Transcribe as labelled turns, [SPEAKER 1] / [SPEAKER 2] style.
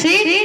[SPEAKER 1] ¿Sí? ¿Sí?